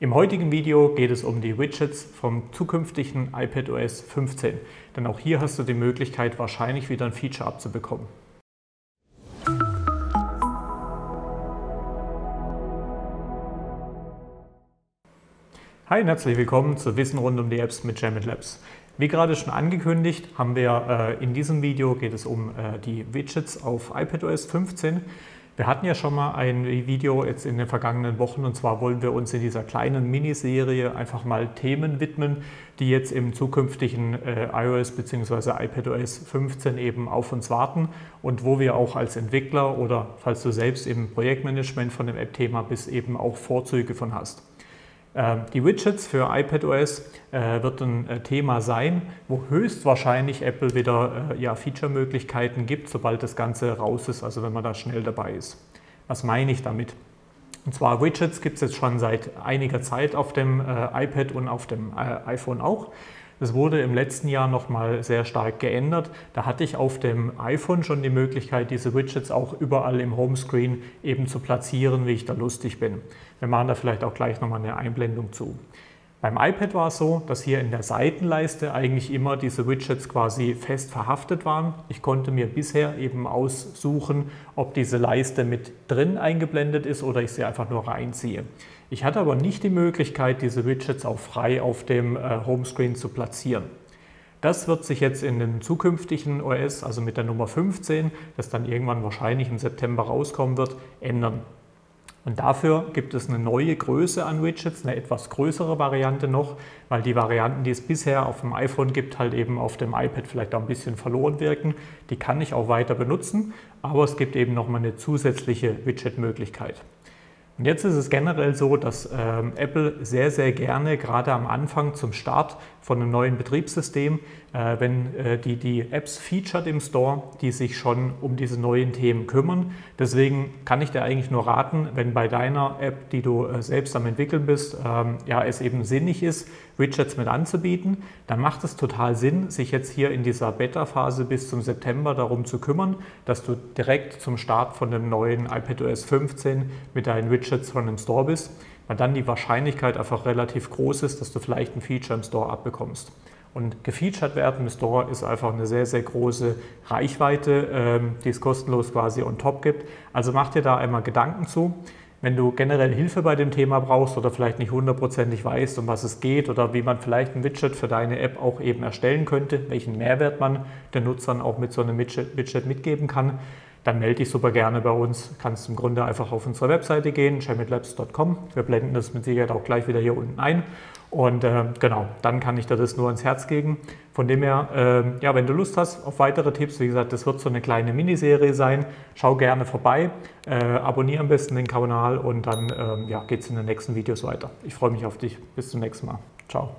Im heutigen Video geht es um die Widgets vom zukünftigen iPadOS 15, denn auch hier hast du die Möglichkeit, wahrscheinlich wieder ein Feature abzubekommen. Hi und herzlich willkommen zu Wissen rund um die Apps mit Jamit Labs. Wie gerade schon angekündigt, haben wir äh, in diesem Video geht es um äh, die Widgets auf iPadOS 15. Wir hatten ja schon mal ein Video jetzt in den vergangenen Wochen und zwar wollen wir uns in dieser kleinen Miniserie einfach mal Themen widmen, die jetzt im zukünftigen äh, iOS bzw. iPadOS 15 eben auf uns warten und wo wir auch als Entwickler oder falls du selbst im Projektmanagement von dem App-Thema bist, eben auch Vorzüge von hast. Ähm, die Widgets für iPadOS äh, wird ein äh, Thema sein, wo höchstwahrscheinlich Apple wieder äh, ja, Feature-Möglichkeiten gibt, sobald das Ganze raus ist, also wenn man da schnell dabei ist. Was meine ich damit? Und zwar Widgets gibt es jetzt schon seit einiger Zeit auf dem iPad und auf dem iPhone auch. Das wurde im letzten Jahr nochmal sehr stark geändert. Da hatte ich auf dem iPhone schon die Möglichkeit, diese Widgets auch überall im Homescreen eben zu platzieren, wie ich da lustig bin. Wir machen da vielleicht auch gleich nochmal eine Einblendung zu. Beim iPad war es so, dass hier in der Seitenleiste eigentlich immer diese Widgets quasi fest verhaftet waren. Ich konnte mir bisher eben aussuchen, ob diese Leiste mit drin eingeblendet ist oder ich sie einfach nur reinziehe. Ich hatte aber nicht die Möglichkeit, diese Widgets auch frei auf dem äh, Homescreen zu platzieren. Das wird sich jetzt in den zukünftigen OS, also mit der Nummer 15, das dann irgendwann wahrscheinlich im September rauskommen wird, ändern. Und dafür gibt es eine neue Größe an Widgets, eine etwas größere Variante noch, weil die Varianten, die es bisher auf dem iPhone gibt, halt eben auf dem iPad vielleicht auch ein bisschen verloren wirken. Die kann ich auch weiter benutzen, aber es gibt eben nochmal eine zusätzliche Widget-Möglichkeit. Und jetzt ist es generell so, dass ähm, Apple sehr, sehr gerne gerade am Anfang zum Start von einem neuen Betriebssystem, äh, wenn äh, die, die Apps featured im Store, die sich schon um diese neuen Themen kümmern. Deswegen kann ich dir eigentlich nur raten, wenn bei deiner App, die du äh, selbst am entwickeln bist, ähm, ja, es eben sinnig ist, Widgets mit anzubieten, dann macht es total Sinn, sich jetzt hier in dieser Beta-Phase bis zum September darum zu kümmern, dass du direkt zum Start von dem neuen iPadOS 15 mit deinen Widgets von dem Store bist weil dann die Wahrscheinlichkeit einfach relativ groß ist, dass du vielleicht ein Feature im Store abbekommst. Und gefeatured werden im Store ist einfach eine sehr, sehr große Reichweite, ähm, die es kostenlos quasi on top gibt. Also mach dir da einmal Gedanken zu. Wenn du generell Hilfe bei dem Thema brauchst oder vielleicht nicht hundertprozentig weißt, um was es geht oder wie man vielleicht ein Widget für deine App auch eben erstellen könnte, welchen Mehrwert man den Nutzern auch mit so einem Widget mitgeben kann, dann melde dich super gerne bei uns. Kannst im Grunde einfach auf unsere Webseite gehen, shamitlabs.com. Wir blenden das mit Sicherheit auch gleich wieder hier unten ein. Und äh, genau, dann kann ich dir das nur ins Herz legen. Von dem her, äh, ja, wenn du Lust hast auf weitere Tipps, wie gesagt, das wird so eine kleine Miniserie sein. Schau gerne vorbei, äh, abonniere am besten den Kanal und dann ähm, ja, geht es in den nächsten Videos weiter. Ich freue mich auf dich. Bis zum nächsten Mal. Ciao.